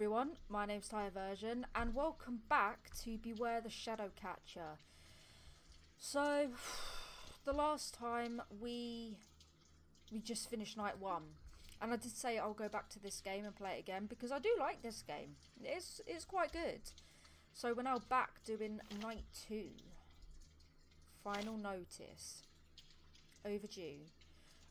Everyone, my name's Tyverzion, and welcome back to Beware the Shadow Catcher. So, the last time we we just finished night one, and I did say I'll go back to this game and play it again because I do like this game. It's it's quite good. So we're now back doing night two. Final notice. Overdue.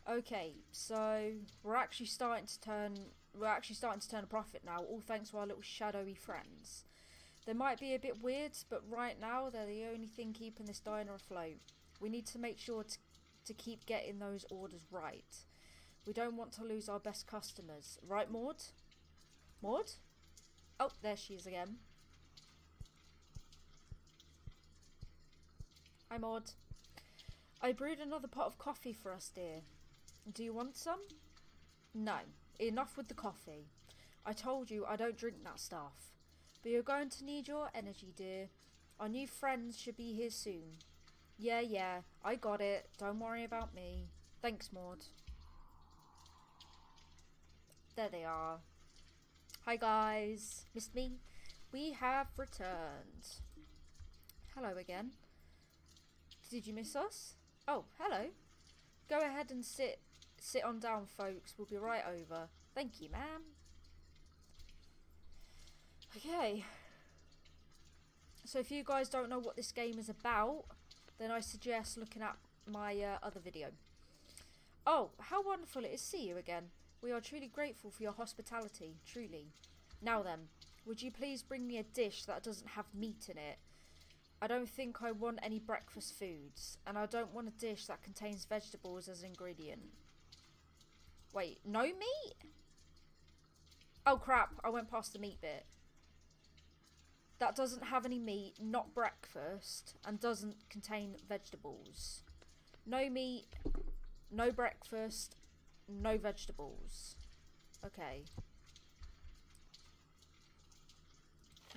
Okay, so we're actually starting to turn we're actually starting to turn a profit now, all thanks to our little shadowy friends. They might be a bit weird, but right now they're the only thing keeping this diner afloat. We need to make sure to, to keep getting those orders right. We don't want to lose our best customers. Right, Maud? Maud? Oh, there she is again. Hi, Maud. I brewed another pot of coffee for us, dear. Do you want some? No. Enough with the coffee. I told you I don't drink that stuff. But you're going to need your energy, dear. Our new friends should be here soon. Yeah, yeah, I got it. Don't worry about me. Thanks, Maud. There they are. Hi, guys. Missed me? We have returned. Hello again. Did you miss us? Oh, hello. Go ahead and sit Sit on down, folks. We'll be right over. Thank you, ma'am. Okay. So if you guys don't know what this game is about, then I suggest looking at my uh, other video. Oh, how wonderful it is to see you again. We are truly grateful for your hospitality, truly. Now then, would you please bring me a dish that doesn't have meat in it? I don't think I want any breakfast foods, and I don't want a dish that contains vegetables as an ingredient. Wait, no meat? Oh crap, I went past the meat bit. That doesn't have any meat, not breakfast, and doesn't contain vegetables. No meat, no breakfast, no vegetables. Okay.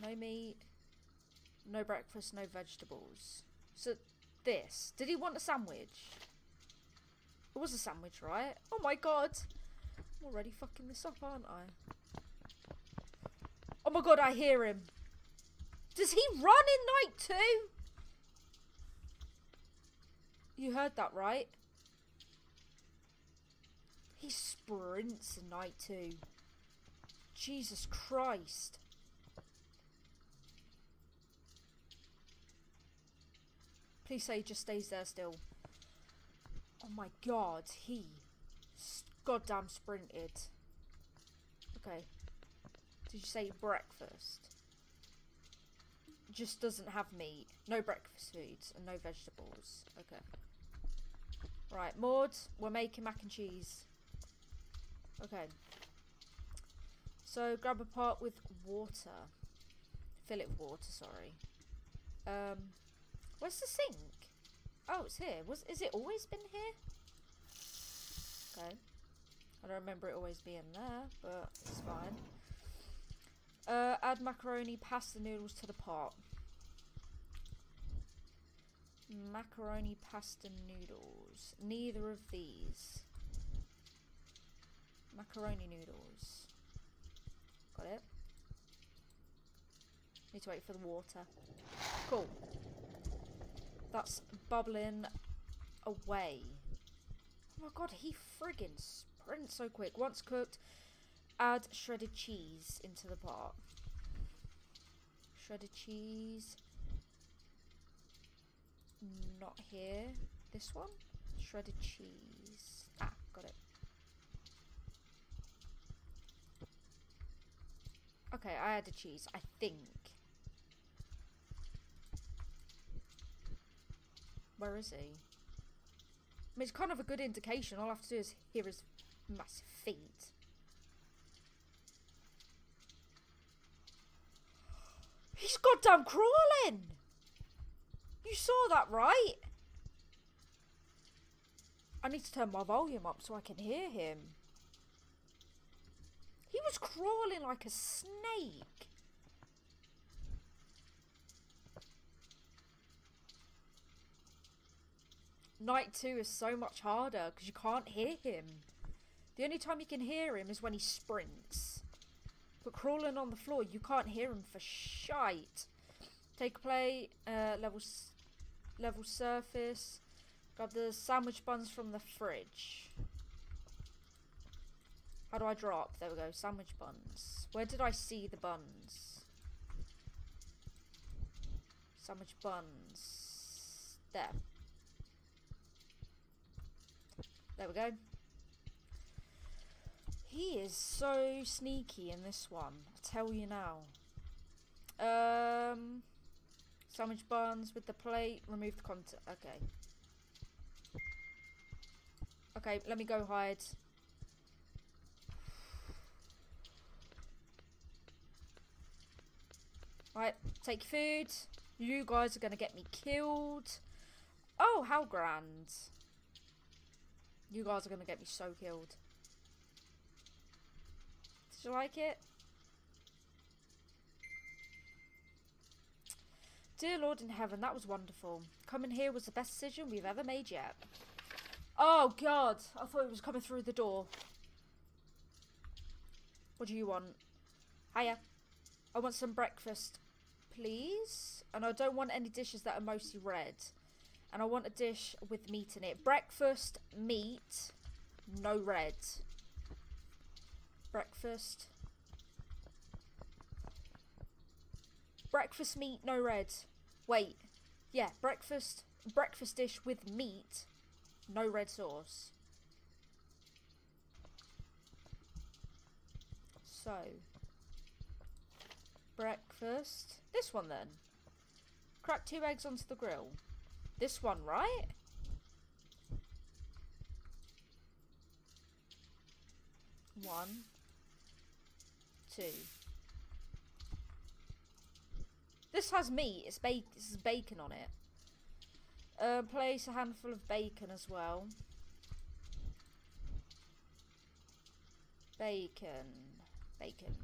No meat, no breakfast, no vegetables. So, this. Did he want a sandwich? It was a sandwich, right? Oh my god. I'm already fucking this up, aren't I? Oh my god, I hear him. Does he run in night two? You heard that, right? He sprints in night two. Jesus Christ. Please say he just stays there still. Oh my god, he goddamn sprinted. Okay. Did you say breakfast? Just doesn't have meat. No breakfast foods and no vegetables. Okay. Right, Maud, we're making mac and cheese. Okay. So grab a pot with water. Fill it with water, sorry. Um, where's the sink? Oh, it's here. Was Is it always been here? Okay. I don't remember it always being there, but it's fine. Uh, add macaroni, pasta noodles to the pot. Macaroni, pasta noodles. Neither of these. Macaroni noodles. Got it. Need to wait for the water. Cool. That's bubbling away. Oh my god, he friggin' sprints so quick. Once cooked, add shredded cheese into the pot. Shredded cheese. Not here. This one? Shredded cheese. Ah, got it. Okay, I added cheese, I think. Where is he? I mean, it's kind of a good indication. All I have to do is hear his massive feet. He's goddamn crawling! You saw that, right? I need to turn my volume up so I can hear him. He was crawling like a snake. Night 2 is so much harder because you can't hear him. The only time you can hear him is when he sprints. But crawling on the floor, you can't hear him for shite. Take a play, uh, level, level surface. Grab the sandwich buns from the fridge. How do I drop? There we go, sandwich buns. Where did I see the buns? Sandwich buns. There. There we go. He is so sneaky in this one. I tell you now. Um, sandwich buns with the plate. Remove the content. Okay. Okay, let me go hide. Right, take food. You guys are going to get me killed. Oh, how grand. You guys are going to get me so killed. Did you like it? Dear Lord in heaven, that was wonderful. Coming here was the best decision we've ever made yet. Oh, God. I thought it was coming through the door. What do you want? Hiya. I want some breakfast, please. And I don't want any dishes that are mostly red. And I want a dish with meat in it. Breakfast, meat, no red. Breakfast. Breakfast meat, no red. Wait. Yeah, breakfast breakfast dish with meat, no red sauce. So, breakfast. This one then. Crack two eggs onto the grill. This one, right? One, two. This has meat. It's ba this is bacon on it. Uh, place a handful of bacon as well. Bacon. Bacon.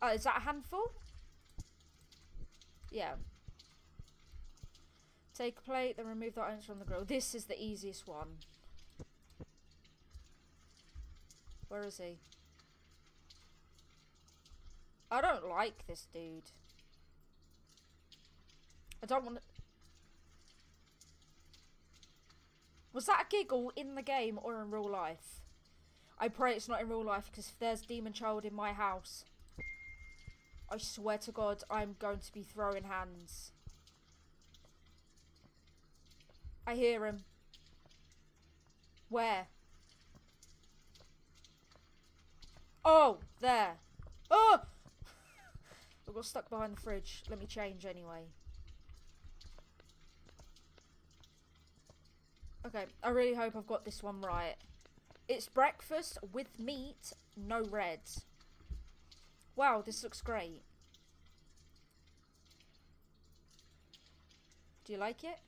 Oh, is that a handful? Yeah. Take a plate, then remove the onions from the grill. This is the easiest one. Where is he? I don't like this dude. I don't want to... Was that a giggle in the game or in real life? I pray it's not in real life because if there's Demon Child in my house, I swear to God, I'm going to be throwing hands. I hear him. Where? Oh, there. Oh! I got stuck behind the fridge. Let me change anyway. Okay, I really hope I've got this one right. It's breakfast with meat, no reds. Wow, this looks great. Do you like it?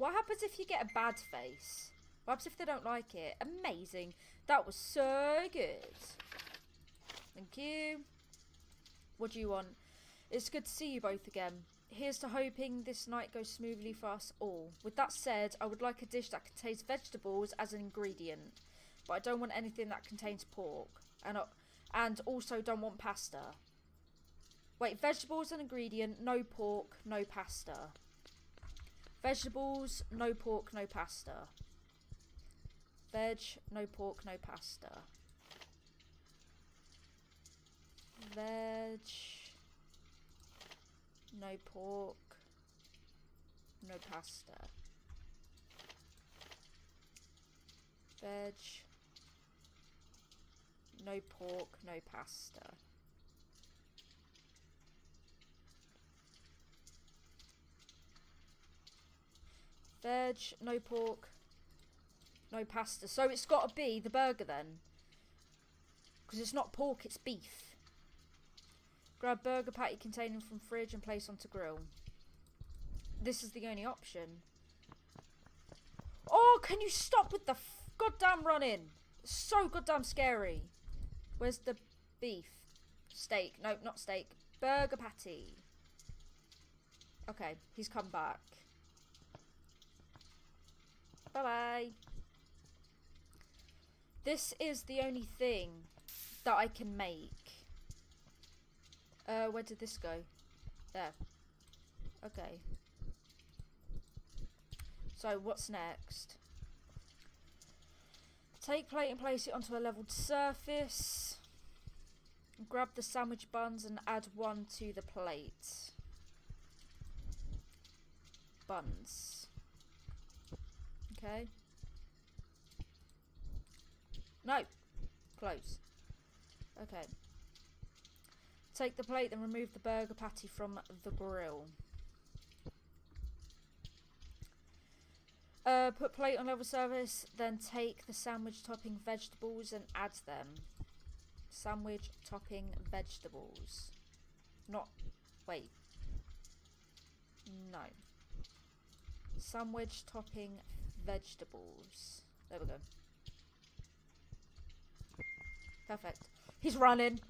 What happens if you get a bad face? What happens if they don't like it? Amazing. That was so good. Thank you. What do you want? It's good to see you both again. Here's to hoping this night goes smoothly for us all. With that said, I would like a dish that contains vegetables as an ingredient. But I don't want anything that contains pork. And, uh, and also don't want pasta. Wait, vegetables an ingredient, no pork, no pasta. Vegetables, no pork, no pasta. Veg, no pork, no pasta. Veg, no pork, no pasta. Veg, no pork, no pasta. Veg, no pork, no pasta. So it's got to be the burger then. Because it's not pork, it's beef. Grab burger patty containing from fridge and place onto grill. This is the only option. Oh, can you stop with the goddamn running? so goddamn scary. Where's the beef? Steak. No, not steak. Burger patty. Okay, he's come back. Bye-bye. This is the only thing that I can make. Uh, where did this go? There. Okay. So, what's next? Take plate and place it onto a leveled surface. Grab the sandwich buns and add one to the plate. Buns. Okay. No. Close. Okay. Take the plate and remove the burger patty from the grill. Uh, put plate on level surface, then take the sandwich topping vegetables and add them. Sandwich topping vegetables. Not, wait. No. Sandwich topping vegetables. There we go. Perfect. He's running.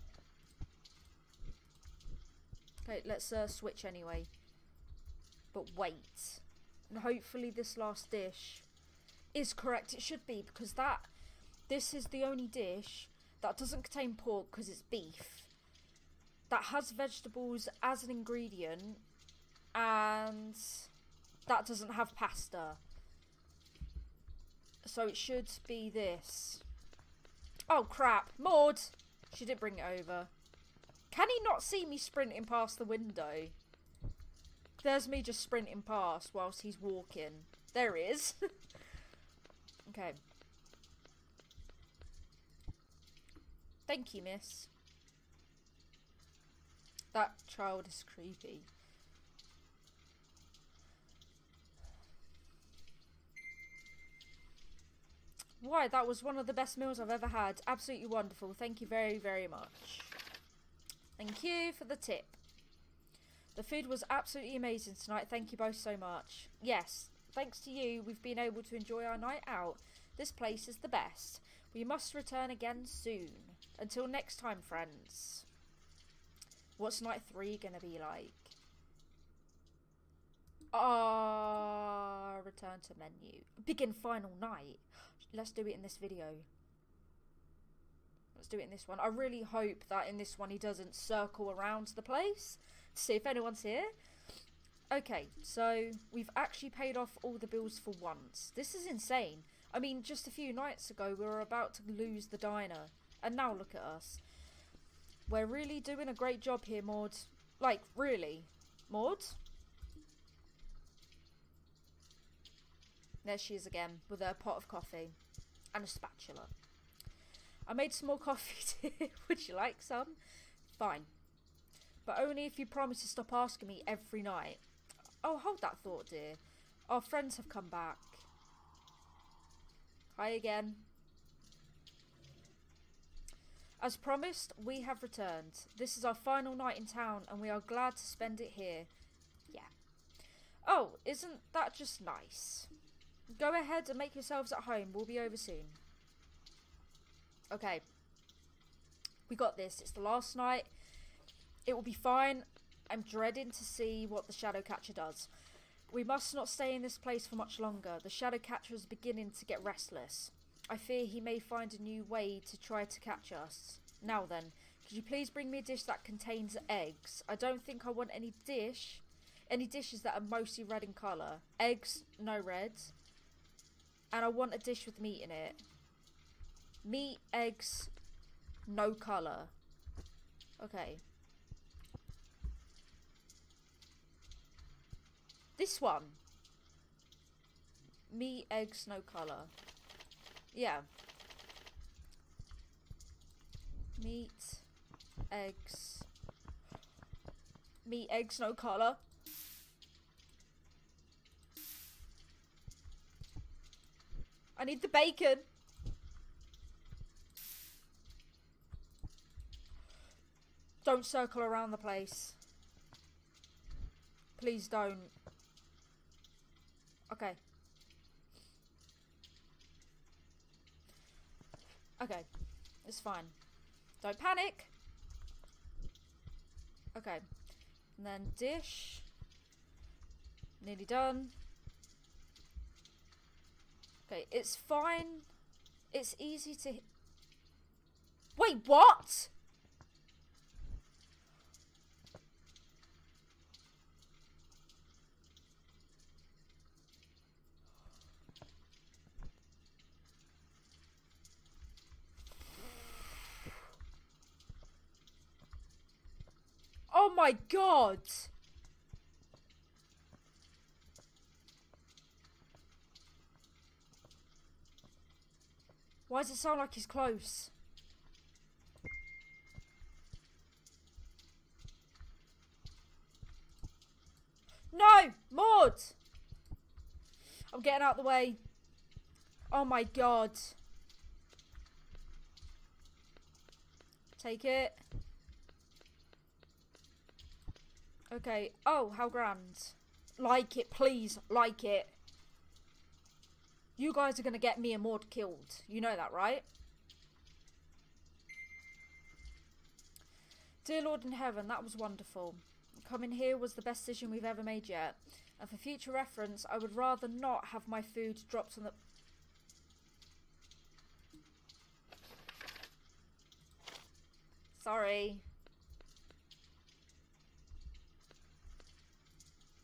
Okay, let's uh, switch anyway. But wait. And hopefully this last dish is correct. It should be because that... This is the only dish that doesn't contain pork because it's beef. That has vegetables as an ingredient. And that doesn't have pasta. So it should be this. Oh crap. Maud! She did bring it over. Can he not see me sprinting past the window? There's me just sprinting past whilst he's walking. There he is. okay. Thank you, miss. That child is creepy. Why, that was one of the best meals I've ever had. Absolutely wonderful. Thank you very, very much. Thank you for the tip. The food was absolutely amazing tonight. Thank you both so much. Yes, thanks to you, we've been able to enjoy our night out. This place is the best. We must return again soon. Until next time, friends. What's night three going to be like? Ah, return to menu. Begin final night. Let's do it in this video. Let's do it in this one. I really hope that in this one he doesn't circle around the place to see if anyone's here. Okay, so we've actually paid off all the bills for once. This is insane. I mean, just a few nights ago we were about to lose the diner. And now look at us. We're really doing a great job here, Maud. Like, really. Maud? There she is again, with a pot of coffee. And a spatula. I made some more coffee too. Would you like some? Fine. But only if you promise to stop asking me every night. Oh, hold that thought, dear. Our friends have come back. Hi again. As promised, we have returned. This is our final night in town and we are glad to spend it here. Yeah. Oh, isn't that just nice? Go ahead and make yourselves at home. We'll be over soon. Okay. We got this. It's the last night. It will be fine. I'm dreading to see what the Shadow Catcher does. We must not stay in this place for much longer. The Shadow Catcher is beginning to get restless. I fear he may find a new way to try to catch us. Now then, could you please bring me a dish that contains eggs? I don't think I want any dish, any dishes that are mostly red in colour. Eggs, no red. And I want a dish with meat in it. Meat, eggs, no colour. Okay. This one. Meat, eggs, no colour. Yeah. Meat, eggs. Meat, eggs, no colour. I need the bacon. Don't circle around the place. Please don't. Okay. Okay. It's fine. Don't panic. Okay. And then dish. Nearly done. Okay, it's fine. It's easy to... Wait, what? Oh my god! Why does it sound like he's close? No! Maud! I'm getting out the way. Oh my god. Take it. Okay. Oh, how grand. Like it, please. Like it. You guys are going to get me and Maud killed. You know that, right? Dear Lord in heaven, that was wonderful. Coming here was the best decision we've ever made yet. And for future reference, I would rather not have my food dropped on the... Sorry.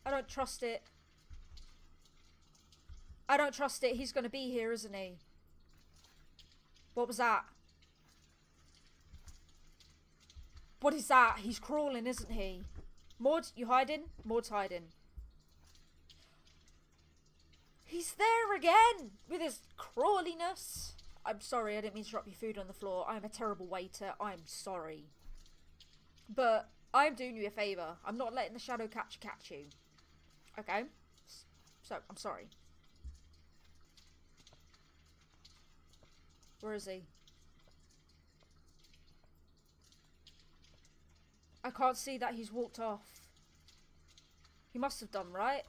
I don't trust it. I don't trust it. He's going to be here, isn't he? What was that? What is that? He's crawling, isn't he? Maud, you hiding? Maud's hiding. He's there again with his crawliness. I'm sorry, I didn't mean to drop your food on the floor. I'm a terrible waiter. I'm sorry. But I'm doing you a favour. I'm not letting the shadow catcher catch you. Okay? So, I'm sorry. Where is he? I can't see that he's walked off. He must have done, right?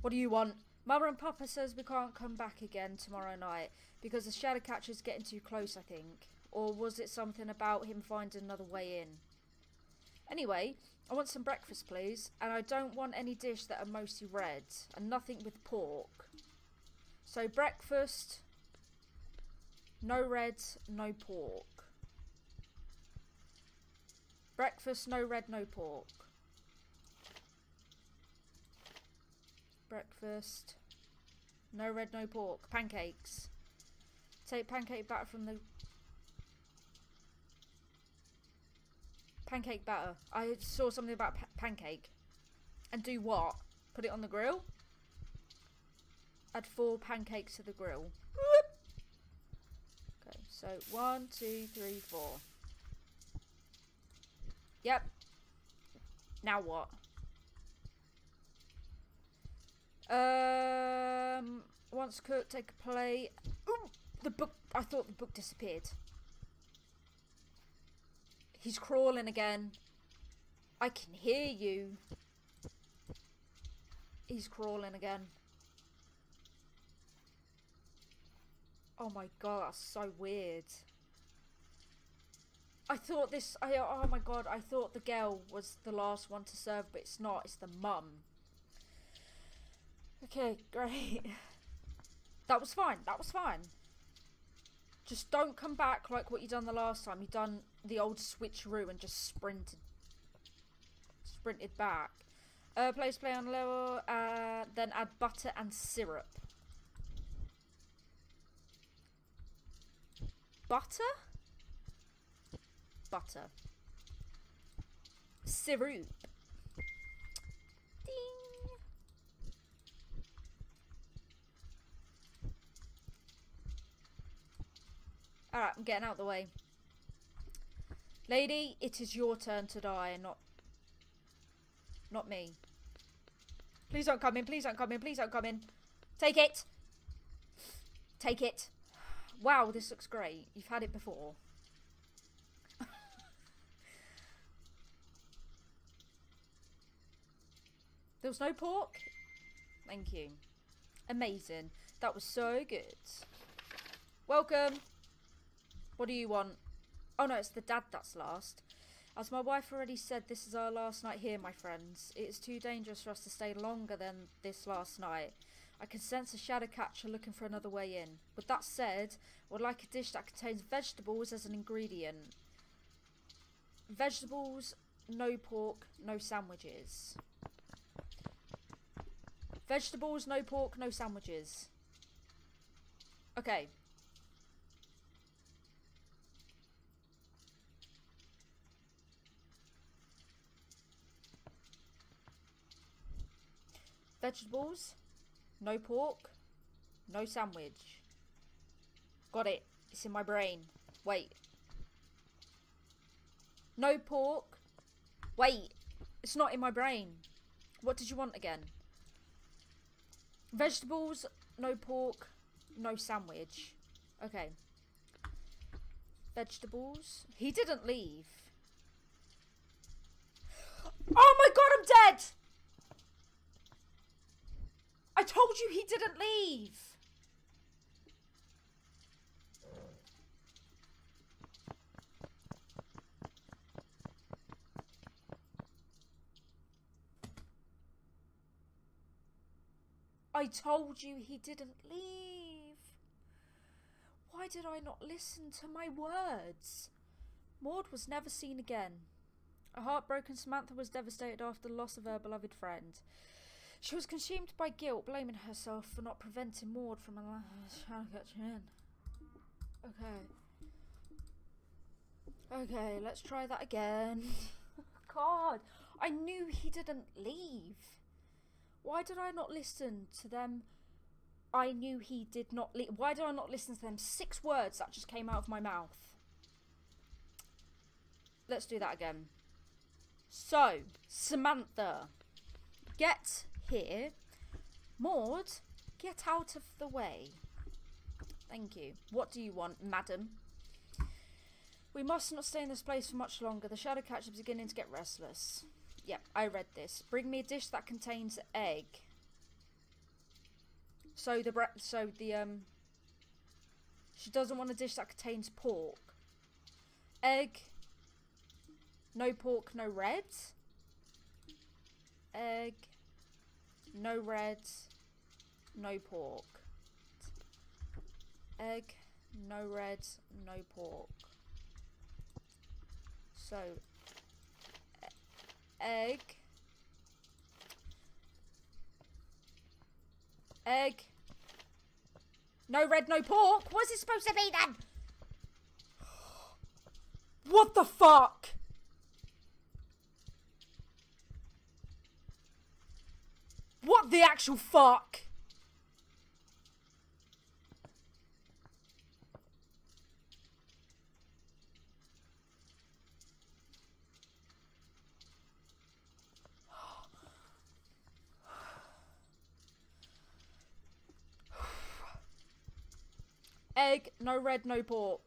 What do you want? Mama and Papa says we can't come back again tomorrow night because the shadow catcher's getting too close, I think. Or was it something about him finding another way in? Anyway, I want some breakfast, please. And I don't want any dish that are mostly red. And nothing with pork. So breakfast, no red, no pork. Breakfast, no red, no pork. Breakfast, no red, no pork. Pancakes. Take pancake batter from the Pancake batter. I saw something about pa pancake. And do what? Put it on the grill? Add four pancakes to the grill. Okay, so one, two, three, four. Yep. Now what? Um, once cooked, take a plate. Ooh, the book. I thought the book disappeared. He's crawling again. I can hear you. He's crawling again. Oh my god, that's so weird. I thought this, I, oh my god, I thought the girl was the last one to serve, but it's not, it's the mum. Okay, great. That was fine, that was fine. Just don't come back like what you done the last time. You done the old switcheroo and just sprinted. Sprinted back. Uh, place play on lower, uh, then add butter and syrup. Butter? Butter. Syrup. Ding. Alright, I'm getting out the way. Lady, it is your turn to die and not... Not me. Please don't come in, please don't come in, please don't come in. Take it! Take it. Wow, this looks great. You've had it before. there was no pork? Thank you. Amazing. That was so good. Welcome. What do you want? Oh no, it's the dad that's last. As my wife already said, this is our last night here, my friends. It is too dangerous for us to stay longer than this last night. I can sense a shadow catcher looking for another way in. With that said, I would like a dish that contains vegetables as an ingredient. Vegetables, no pork, no sandwiches. Vegetables, no pork, no sandwiches. Okay. Vegetables, no pork, no sandwich. Got it. It's in my brain. Wait. No pork. Wait. It's not in my brain. What did you want again? Vegetables, no pork, no sandwich. Okay. Vegetables. He didn't leave. Oh my god, I'm dead! I told you he didn't leave. I told you he didn't leave. Why did I not listen to my words? Maud was never seen again. A heartbroken Samantha was devastated after the loss of her beloved friend. She was consumed by guilt, blaming herself for not preventing Maud from trying to get in. Okay. Okay, let's try that again. God, I knew he didn't leave. Why did I not listen to them? I knew he did not leave. Why did I not listen to them six words that just came out of my mouth? Let's do that again. So, Samantha, get here. Maud, get out of the way. Thank you. What do you want, madam? We must not stay in this place for much longer. The shadow catcher is beginning to get restless. Yep, I read this. Bring me a dish that contains egg. So the so the um she doesn't want a dish that contains pork. Egg. No pork, no red. Egg. No red. No pork. Egg. No red. No pork. So egg, egg, no red, no pork. What's it supposed to be then? What the fuck? What the actual fuck? Egg, no red, no pork.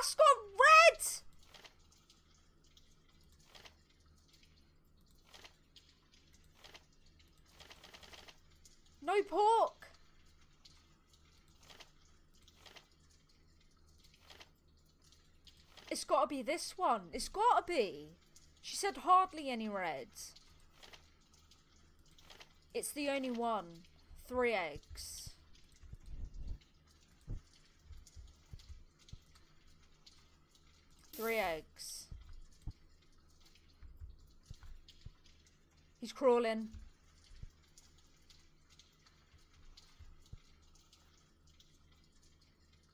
That's got red! No pork. It's be this one. It's gotta be. She said hardly any reds. It's the only one. Three eggs. Three eggs. He's crawling.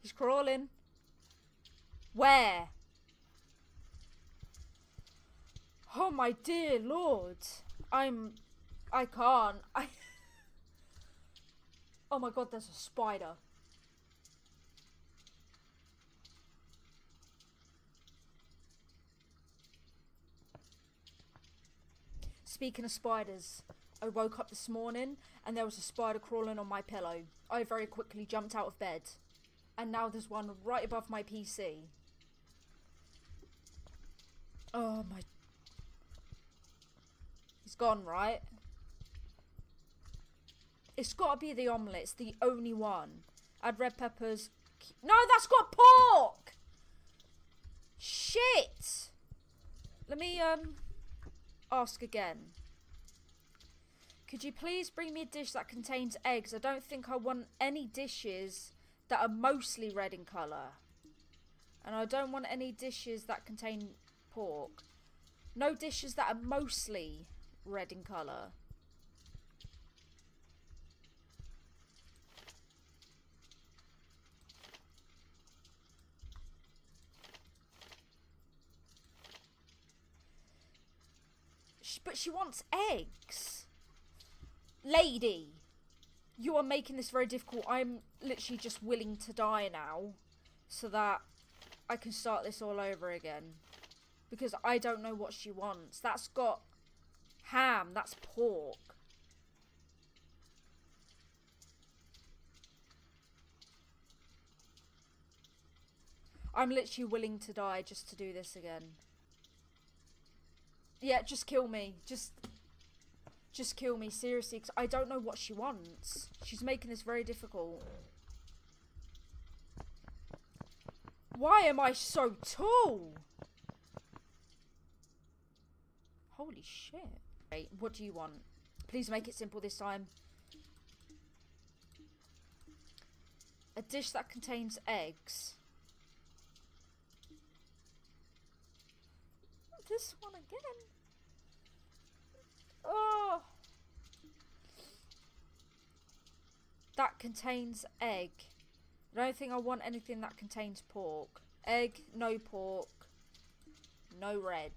He's crawling. Where? Oh my dear lord. I'm... I can't. I... oh my god, there's a spider. Speaking of spiders, I woke up this morning and there was a spider crawling on my pillow. I very quickly jumped out of bed. And now there's one right above my PC. Oh my gone, right? It's got to be the omelette. It's the only one. Add red peppers. No, that's got pork! Shit! Let me um ask again. Could you please bring me a dish that contains eggs? I don't think I want any dishes that are mostly red in colour. And I don't want any dishes that contain pork. No dishes that are mostly red in colour. but she wants eggs. Lady, you are making this very difficult. I'm literally just willing to die now so that I can start this all over again. Because I don't know what she wants. That's got ham. That's pork. I'm literally willing to die just to do this again. Yeah, just kill me. Just... Just kill me, seriously, because I don't know what she wants. She's making this very difficult. Why am I so tall? Holy shit. What do you want? Please make it simple this time. A dish that contains eggs. This one again. Oh. That contains egg. I don't think I want anything that contains pork. Egg, no pork, no red.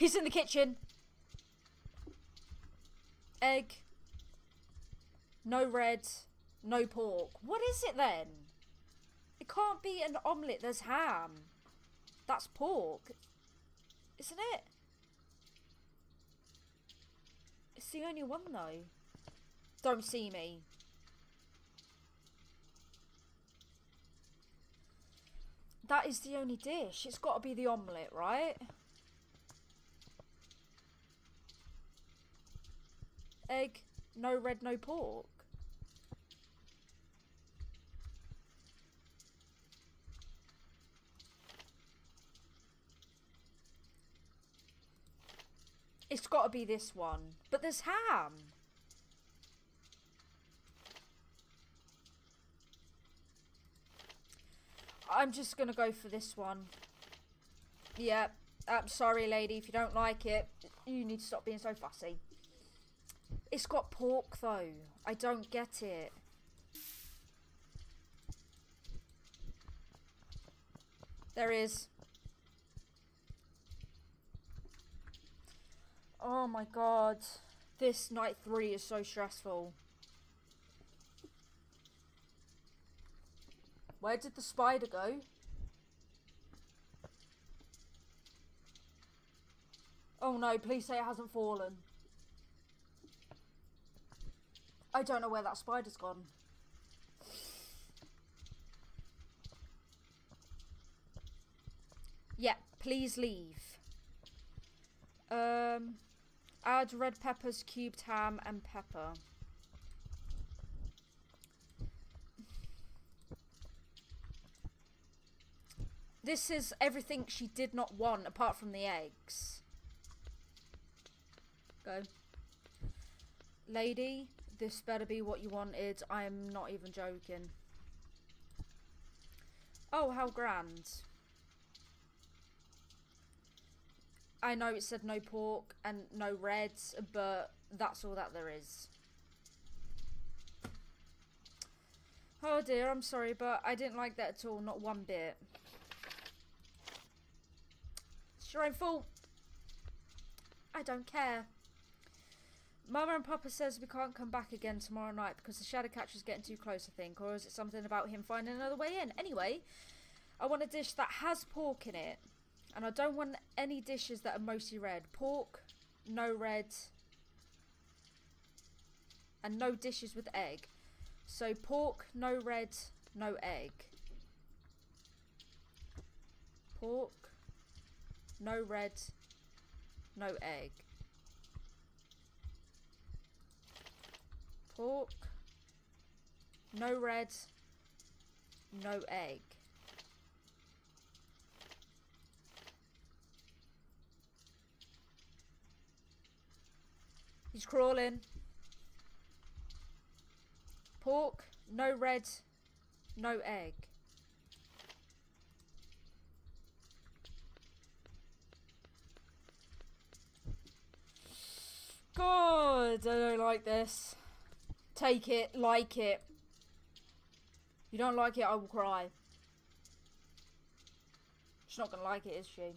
He's in the kitchen. Egg. No red. No pork. What is it then? It can't be an omelette. There's ham. That's pork. Isn't it? It's the only one though. Don't see me. That is the only dish. It's got to be the omelette, right? Egg, no red, no pork. It's got to be this one. But there's ham. I'm just going to go for this one. Yeah, I'm sorry, lady. If you don't like it, you need to stop being so fussy. It's got pork, though. I don't get it. There is. Oh my god. This night three is so stressful. Where did the spider go? Oh no, please say it hasn't fallen. I don't know where that spider's gone. Yeah, please leave. Um... Add red peppers, cubed ham, and pepper. This is everything she did not want, apart from the eggs. Go. Lady, this better be what you wanted. I am not even joking. Oh, how grand. I know it said no pork and no reds, but that's all that there is. Oh dear, I'm sorry, but I didn't like that at all, not one bit. It's your own fault. I don't care. Mama and Papa says we can't come back again tomorrow night because the shadow catcher's getting too close, I think. Or is it something about him finding another way in? Anyway, I want a dish that has pork in it. And I don't want any dishes that are mostly red. Pork, no red. And no dishes with egg. So pork, no red, no egg. Pork, no red, no egg. Pork, no red, no egg. He's crawling. Pork, no red, no egg. God, I don't like this. Take it, like it. You don't like it, I will cry. She's not gonna like it, is she?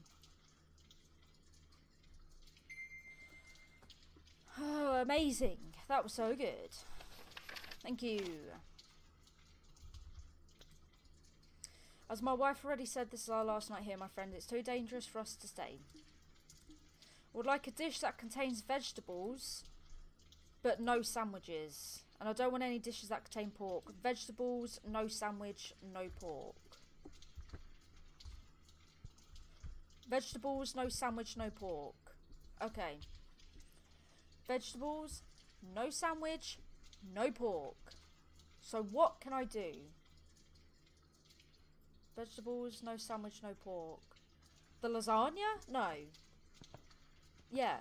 Oh, amazing. That was so good. Thank you. As my wife already said, this is our last night here, my friend. It's too dangerous for us to stay. Would like a dish that contains vegetables, but no sandwiches. And I don't want any dishes that contain pork. Vegetables, no sandwich, no pork. Vegetables, no sandwich, no pork. Okay. Vegetables, no sandwich, no pork. So what can I do? Vegetables, no sandwich, no pork. The lasagna? No. Yeah.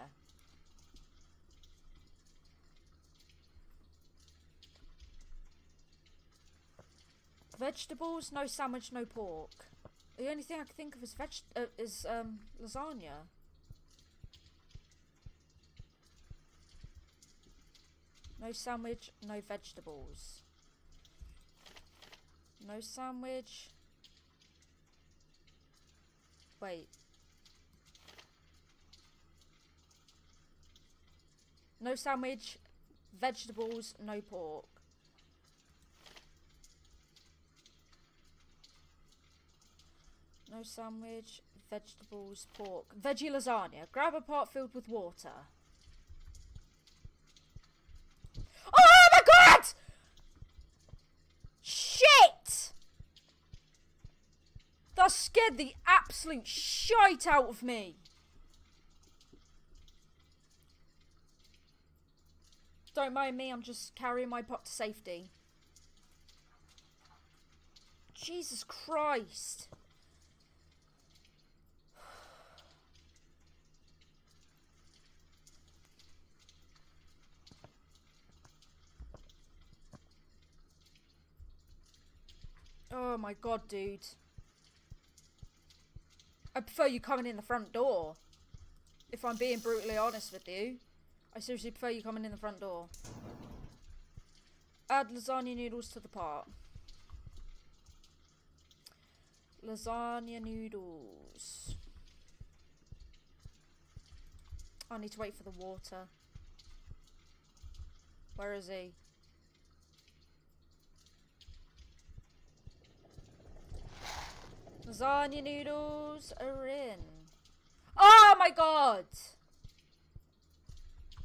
Vegetables, no sandwich, no pork. The only thing I can think of is veg uh, is um lasagna. No sandwich, no vegetables. No sandwich. Wait. No sandwich, vegetables, no pork. No sandwich, vegetables, pork. Veggie lasagna. Grab a pot filled with water. Oh my god! Shit! That scared the absolute shite out of me. Don't mind me, I'm just carrying my pot to safety. Jesus Christ. Oh my god, dude. I prefer you coming in the front door. If I'm being brutally honest with you. I seriously prefer you coming in the front door. Add lasagna noodles to the pot. Lasagna noodles. I need to wait for the water. Where is he? Lasagna noodles are in. Oh my god!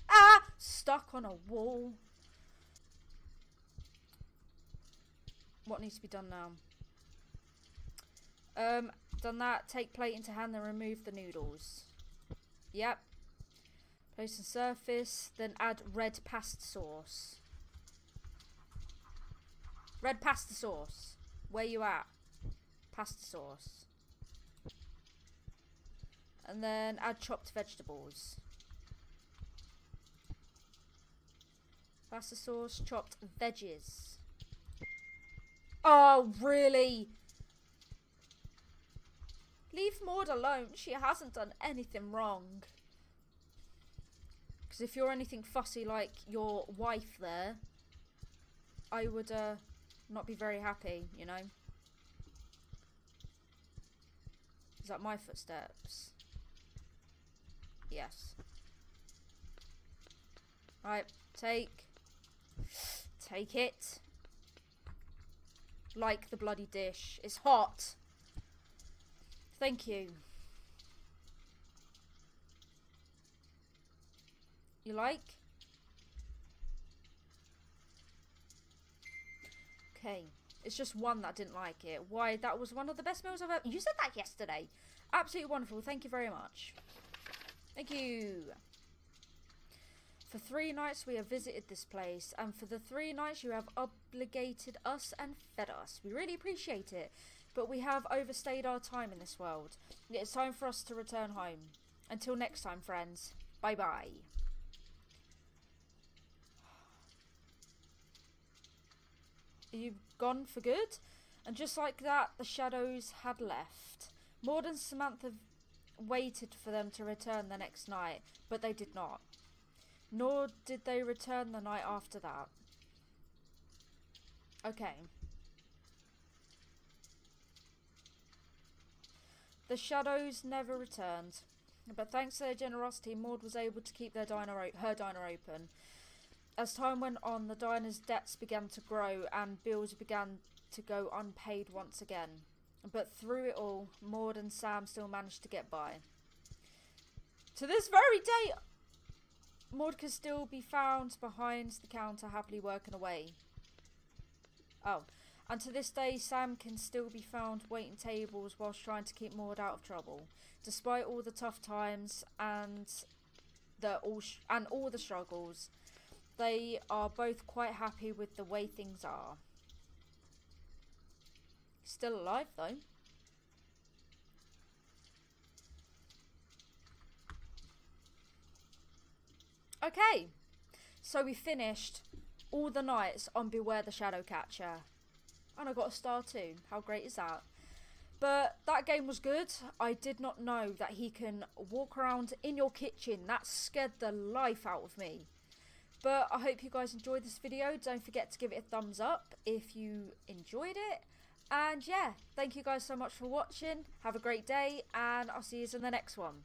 Ah! Stuck on a wall. What needs to be done now? Um, done that. Take plate into hand and remove the noodles. Yep. Place on surface, then add red pasta sauce. Red pasta sauce. Where you at? Pasta sauce. And then add chopped vegetables. Pasta sauce, chopped veggies. Oh, really? Leave Maud alone. She hasn't done anything wrong. Because if you're anything fussy like your wife there, I would uh, not be very happy, you know? Is that my footsteps? Yes. Right, take Take it. Like the bloody dish. It's hot. Thank you. You like? Okay. It's just one that didn't like it. Why? That was one of the best meals I've ever... You said that yesterday. Absolutely wonderful. Thank you very much. Thank you. For three nights we have visited this place, and for the three nights you have obligated us and fed us. We really appreciate it, but we have overstayed our time in this world. It's time for us to return home. Until next time, friends. Bye bye Are gone for good? And just like that, the shadows had left. Maud and Samantha waited for them to return the next night, but they did not. Nor did they return the night after that. Okay. The shadows never returned, but thanks to their generosity, Maud was able to keep their diner her diner open. As time went on, the diner's debts began to grow and bills began to go unpaid once again. But through it all, Maud and Sam still managed to get by. To this very day, Maud can still be found behind the counter happily working away. Oh, and to this day, Sam can still be found waiting tables whilst trying to keep Maud out of trouble, despite all the tough times and the all and all the struggles. They are both quite happy with the way things are. Still alive though. Okay, so we finished all the nights on Beware the Shadowcatcher. And I got a star too. How great is that? But that game was good. I did not know that he can walk around in your kitchen. That scared the life out of me. But I hope you guys enjoyed this video. Don't forget to give it a thumbs up if you enjoyed it. And yeah, thank you guys so much for watching. Have a great day and I'll see you in the next one.